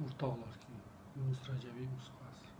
o'rtoqlar Yunus Rajabiy nusxasi